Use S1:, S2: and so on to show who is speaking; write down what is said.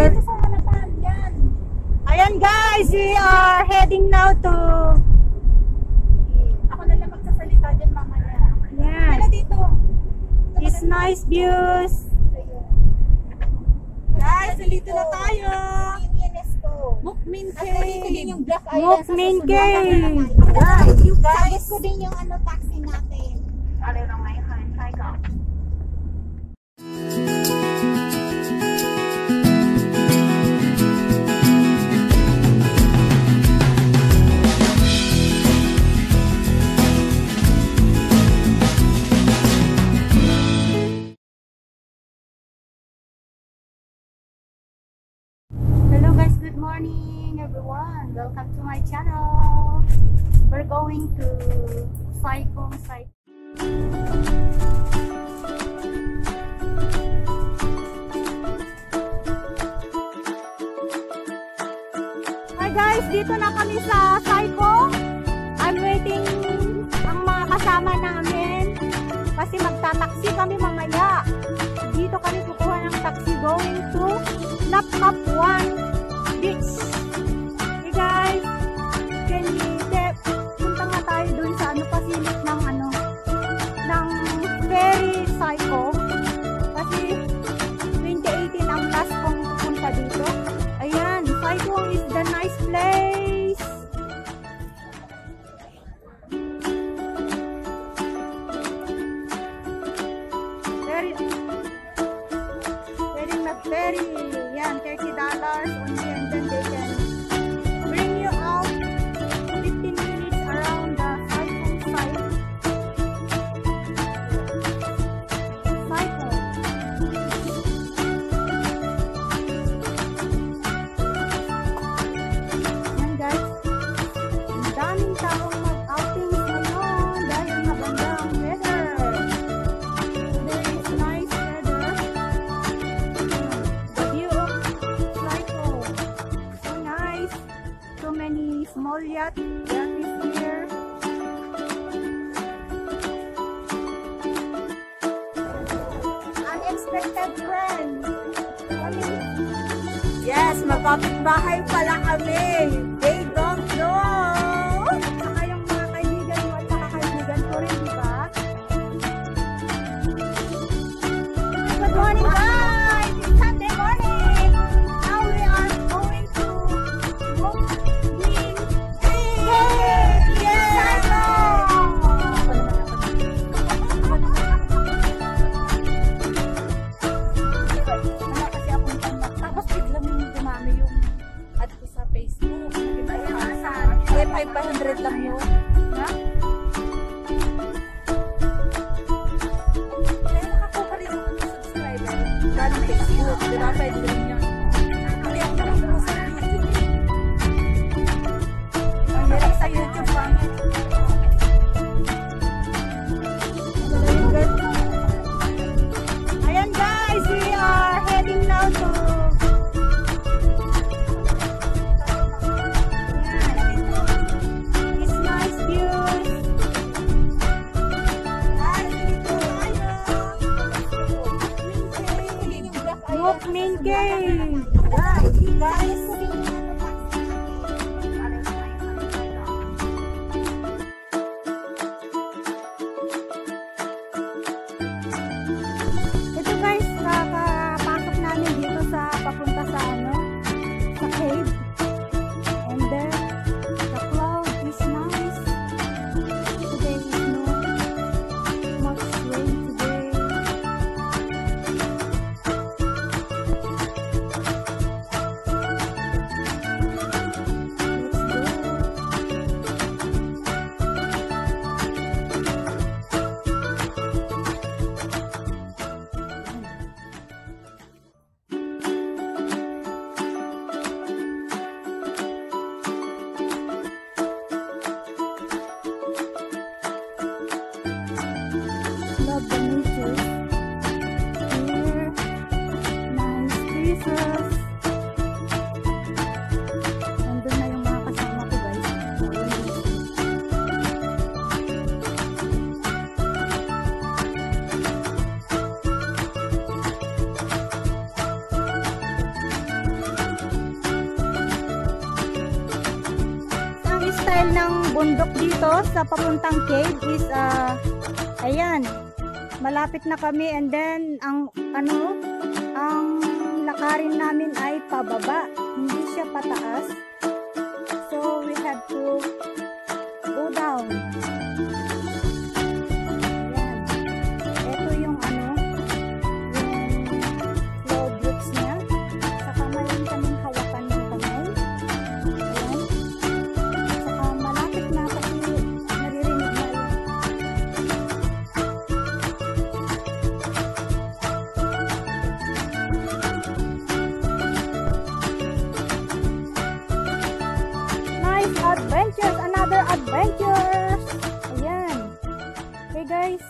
S1: But, ayan guys, we are heading now to
S2: Ako na lang magsasalita dyan mamaya.
S1: Yan.
S2: Ano dito?
S1: It's nice views.
S2: Guys, nalito na tayo. Mukmin Cave. din yung Black Island
S1: Mukmin. Cave.
S2: Guys, you guys. ko din yung ano taxi natin. Alay lang may han. Hi, go.
S1: Welcome to my channel. We're going to Saikong site. Hi guys, dito na kami sa Saikong. I'm waiting ang mga kasama namin kasi magtataksi kami mamaya. Dito kami kukuha ng taxi going to Nap Nap 1 Very. Yan, $30 Unexpected friend. Yes, magkapit-bahay pala kami. 500 lang yun. Ha?
S2: Kaya nakakuha rin ako ng subscriber. Galing Facebook. Di? Pwede
S1: love the misses. Na yung mga ko guys. Ang style ng bundok dito sa papuntang cave is uh, ayan malapit na kami and then ang ano ang lakarin namin ay pababa. Hindi siya pataas. guys, adventures, another adventures. Ayan. Okay guys.